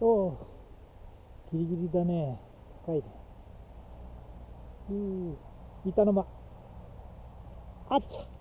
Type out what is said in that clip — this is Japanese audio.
おおギリギリだね。高いね。うー板の間。あっちゃ。